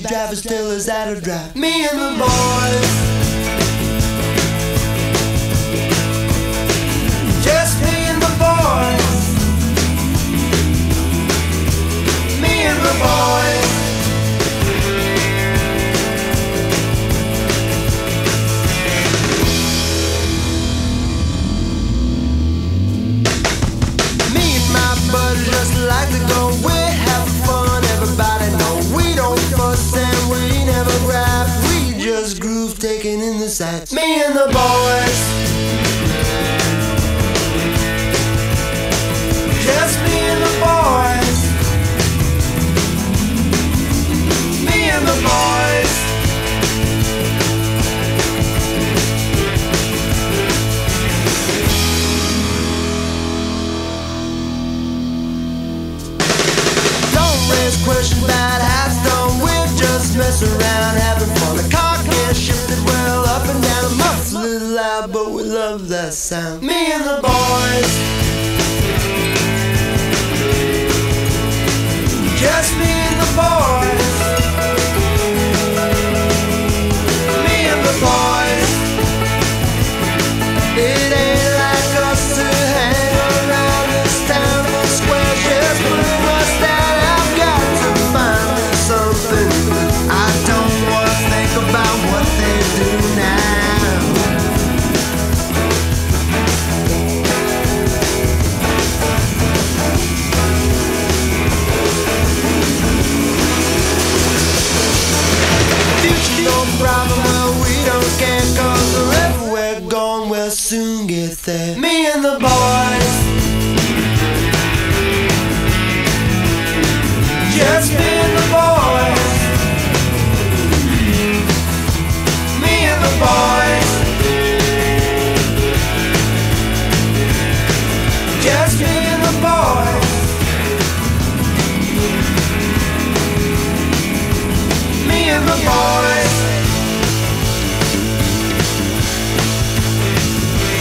taxi drivers still as that. to drive. Me and the boys. in the sights. Me and the boys. but we love that sound. Me and the boys. soon get there. Me and the boys.